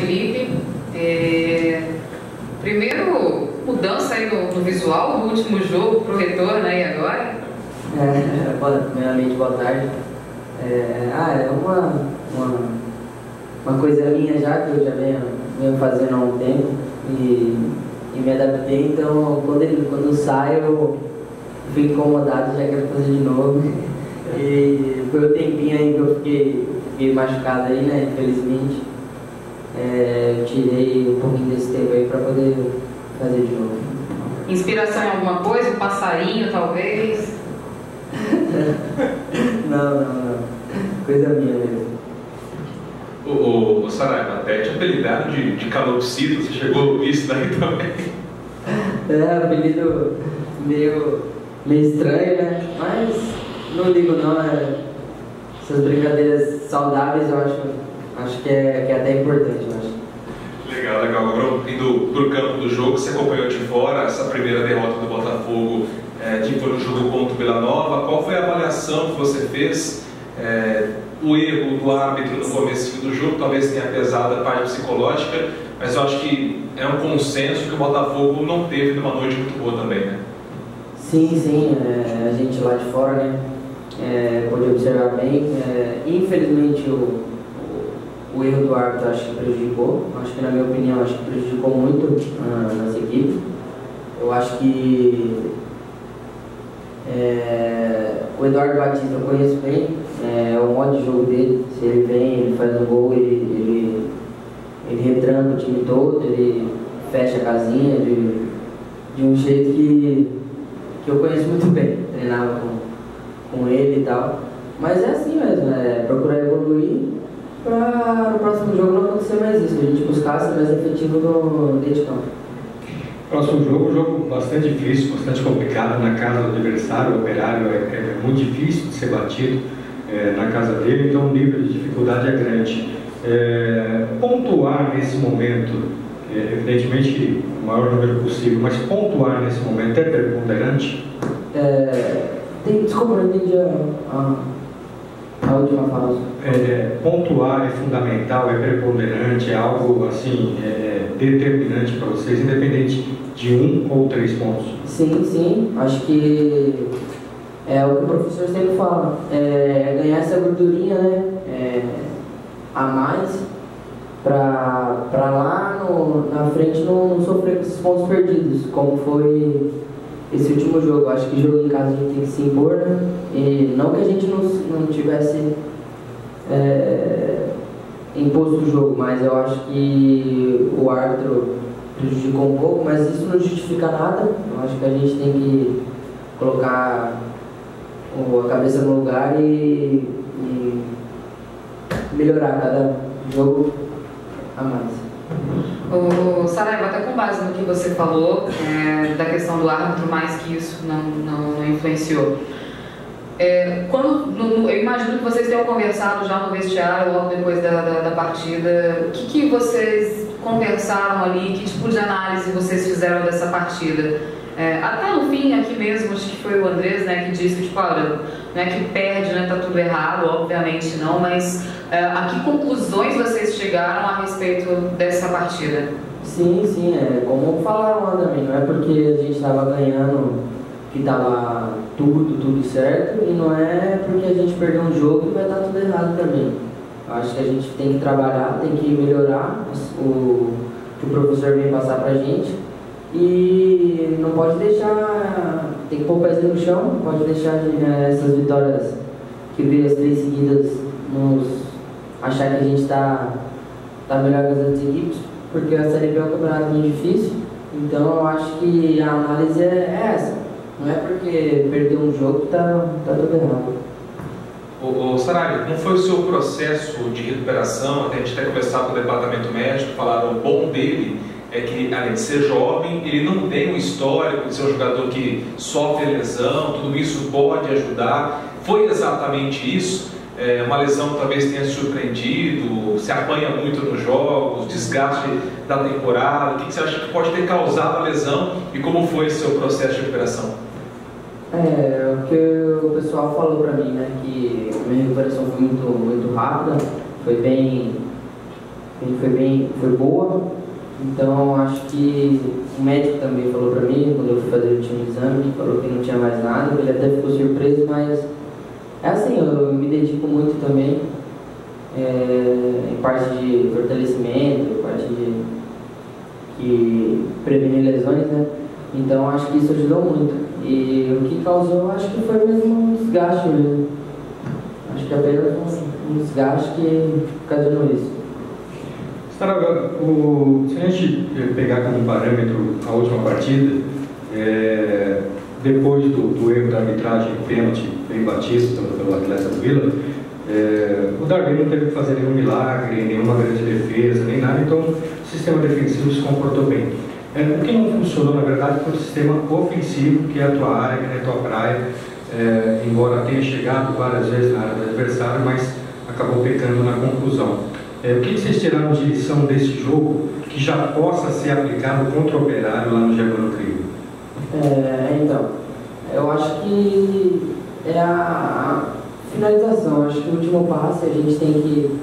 Felipe, é, primeiro mudança aí no, no, visual do último jogo para o retorno aí agora? É, primeiramente boa tarde. É, ah, é uma, uma, uma coisa minha já que eu já venho, venho fazendo há um tempo e, e me adaptei, então quando, ele, quando eu eu fico incomodado, já quero fazer de novo. E foi o tempinho aí que eu fiquei, fiquei machucado aí, né, infelizmente. É, eu tirei um pouquinho desse tempo aí para poder fazer de novo. Inspiração em alguma coisa? Um passarinho, talvez? não, não, não. Coisa minha mesmo. O, o, o Saraiva, até te apelidaram de, de calopsito, você chegou a ouvir isso daí também? É, apelido meio, meio estranho, né? Mas não ligo não, é, essas brincadeiras saudáveis eu acho, acho que, é, que é até importante, eu acho. Legal, legal. Agora indo para o campo do jogo, você acompanhou de fora essa primeira derrota do Botafogo é, que foi no jogo contra o Vila Nova. Qual foi a avaliação que você fez? É, o erro do árbitro no começo do jogo talvez tenha pesado a parte psicológica, mas eu acho que é um consenso que o Botafogo não teve numa noite muito boa também, né? Sim, sim, é, a gente lá de fora, né, é, pôde observar bem. Infelizmente o, o, erro do árbitro acho que prejudicou, acho que na minha opinião acho que prejudicou muito uh, nas equipes. Eu acho que é, o Eduardo Batista eu conheço bem, é, é, o modo de jogo dele, se ele vem, ele faz um gol, ele, ele, ele retranca o time todo, ele fecha a casinha de, de um jeito que, que eu conheço muito bem, treinava com, com ele e tal. Mas é assim mesmo, é procurar evoluir para no próximo jogo não acontecer mais isso, a gente buscar ser mais efetivo no dentro de campo. Próximo jogo, um jogo bastante difícil, bastante complicado na casa do adversário, o operário é, é muito difícil de ser batido é, na casa dele, então o nível de dificuldade é grande. É, pontuar nesse momento, é, evidentemente o maior número possível, mas pontuar nesse momento é preponderante? É, tem, desculpa, não entendi a, a a última fala. É, pontuar é fundamental, é preponderante, é algo assim é, é determinante para vocês, independente de um ou três pontos. Sim, sim. Acho que é o que o professor sempre fala, é, é ganhar essa gordurinha, né? É, a mais para lá no, na frente não, não sofrer com esses pontos perdidos, como foi esse último jogo. Acho que jogo em casa a gente tem que se impor, né? E não que a gente não, não tivesse é, imposto o jogo, mas eu acho que o árbitro prejudicou um pouco, mas isso não justifica nada. Eu acho que a gente tem que colocar a cabeça no lugar e, e melhorar cada jogo a mais. O Saraiva, até com base no que você falou, é, da questão do árbitro, mais que isso não, não, não influenciou. É, quando, no, eu imagino que vocês tenham conversado já no vestiário, logo depois da, da, da partida. O que, que vocês conversaram ali? Que tipo de análise vocês fizeram dessa partida? É, até no fim, aqui mesmo, acho que foi o Andrés né, que disse tipo, olha, não é que perde, né, tá tudo errado, obviamente não, mas é, a que conclusões vocês chegaram a respeito dessa partida? Sim, sim, é como falaram lá também, não é porque a gente estava ganhando que estava tudo, tudo certo, e não é porque a gente perdeu um jogo que vai estar tudo errado também. Acho que a gente tem que trabalhar, tem que melhorar o que o professor vem passar pra gente e não pode deixar, tem que pôr o pezinho no chão, não pode deixar né, essas vitórias que veio as três seguidas nos achar que a gente está tá melhor que as outras equipes, porque a Série B é um campeonato muito difícil, então eu acho que a análise é, é essa. Não é porque perdeu um jogo que tá, tá tudo errado. O, o Sarari, como foi o seu processo de recuperação? Até a gente até conversar com o departamento médico, falaram o bom dele é que, além de ser jovem, ele não tem um histórico de ser um jogador que sofre lesão, tudo isso pode ajudar. Foi exatamente isso? É, uma lesão talvez tenha surpreendido, se apanha muito nos jogos, desgaste da temporada. O que você acha que pode ter causado a lesão e como foi esse seu processo de recuperação? É, o que o pessoal falou para mim, né, que a minha recuperação foi muito, muito rápida, foi bem foi bem, foi boa. Então acho que o médico também falou para mim, quando eu fui fazer o último exame, falou que não tinha mais nada, ele até ficou surpreso, mas é assim, eu me dedico muito também é, em parte de fortalecimento, em parte de que prevenir lesões, né? Então acho que isso ajudou muito. E o que causou, acho que foi mesmo um desgaste mesmo. Acho que apenas um desgaste que ocasionou isso. Saraga, o, se a gente pegar como parâmetro a última partida, é, depois do, do, erro da arbitragem pênalti bem batido pelo, pelo atleta do Vila, é, o Darwin não teve que fazer nenhum milagre, nenhuma grande defesa, nem nada, então o sistema defensivo se comportou bem. É, o que não funcionou, na verdade, foi o sistema ofensivo, que é a tua área, que é a tua praia, é, embora tenha chegado várias vezes na área do adversário, mas acabou pecando na conclusão. É, o que vocês tiraram de lição desse jogo que já possa ser aplicado contra o operário lá no Germano Crivo? É, então, eu acho que é a, finalização. Acho que o último passe a gente tem que,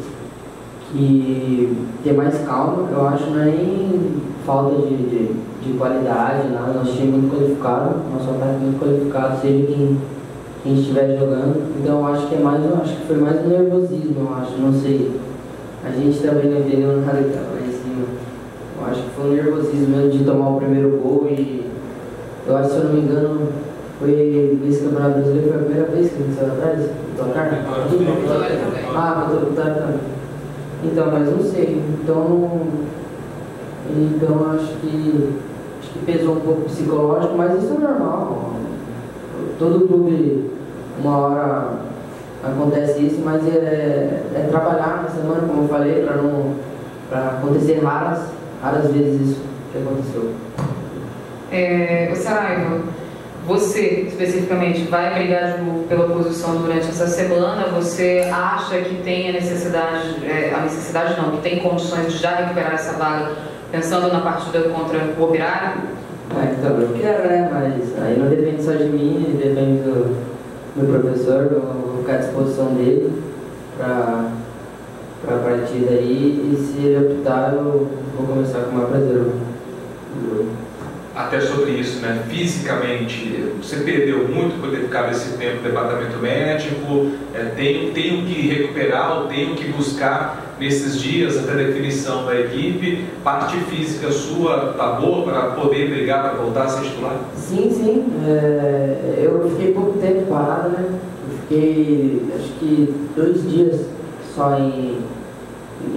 que ter mais calma. Eu acho não é nem falta de, de, de qualidade, nada. Nosso time muito qualificado, nosso ataque muito qualificado, seja quem, quem estiver jogando. Então eu acho que é mais, eu acho que foi mais um nervosismo, eu acho, não sei. A gente também não entendeu nada que estava lá em cima. Eu acho que foi um nervosismo mesmo de tomar o primeiro gol e eu acho, se eu não me engano, foi nesse Campeonato Brasileiro, foi a primeira vez que a gente saiu atrás do placar? Ah, contra o Vitória também. Então, mas não sei. Então, então acho que, acho que pesou um pouco psicológico, mas isso é normal. Todo clube, uma hora acontece isso, mas é, é trabalhar na semana, como eu falei, para não para acontecer raras, raras vezes isso que aconteceu. É, o Saraiva, você especificamente vai brigar pela posição durante essa semana? Você acha que tem a necessidade, é, a necessidade não, que tem condições de já recuperar essa vaga, pensando na partida contra o Operário? É, então, eu quero, né? Mas aí não depende só de mim, depende do, do professor, vou ficar à disposição dele para a partida aí e se ele optar eu vou começar com maior prazer até sobre isso, né? Fisicamente, você perdeu muito por ter ficado esse tempo no departamento médico, é, tenho, tenho que recuperar ou tenho que buscar nesses dias até a definição da equipe. Parte física sua tá boa para poder brigar para voltar a ser titular? Sim, sim. É, eu fiquei pouco tempo parado, né? Eu fiquei, acho que dois dias só em,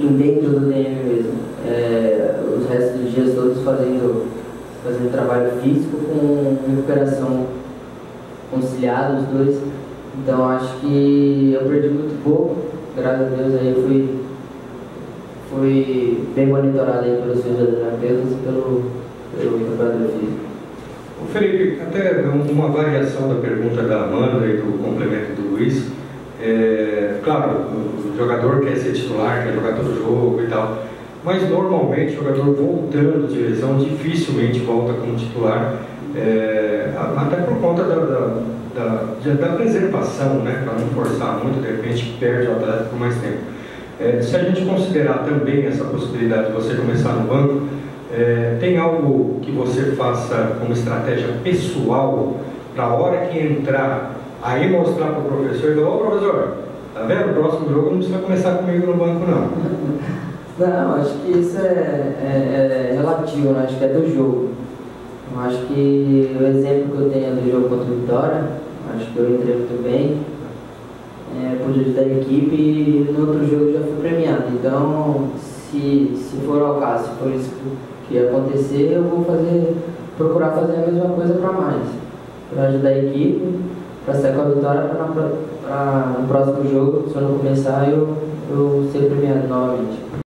em dentro do DM mesmo. É, os restos dos dias todos fazendo trabalho físico com recuperação conciliada, os dois. Então acho que eu perdi muito pouco, graças a Deus aí fui, fui bem monitorado aí pelos fisioterapeutas e pelo, pelo físico. Felipe, até uma variação da pergunta da Amanda e do complemento do Luiz. É, claro, o jogador quer ser titular, quer jogar todo jogo e tal. Mas normalmente o jogador voltando de lesão dificilmente volta como titular, é, até por conta da, da, da, da preservação, né, para não forçar muito, de repente perde o atleta por mais tempo. É, se a gente considerar também essa possibilidade de você começar no banco, é, tem algo que você faça como estratégia pessoal para a hora que entrar, aí mostrar para o professor e falar, ô professor, tá vendo? O próximo jogo não precisa começar comigo no banco não. Não, acho que isso é, é, é relativo, né? acho que é do jogo. Eu acho que o exemplo que eu tenho é do jogo contra o Vitória, acho que eu entrei muito bem, é, pude ajudar a equipe e no outro jogo já fui premiado. Então, se, se for ao caso, se for isso que acontecer, eu vou fazer, procurar fazer a mesma coisa para mais. Para ajudar a equipe, para sair com a vitória, para no próximo jogo, se eu não começar, eu, eu ser premiado novamente.